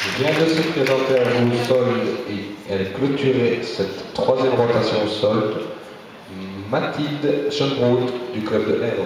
Je viens de se présenter à vous au sol et elle clôturait cette troisième rotation au sol. Mathilde Schoenbrot du club de l'Èvre.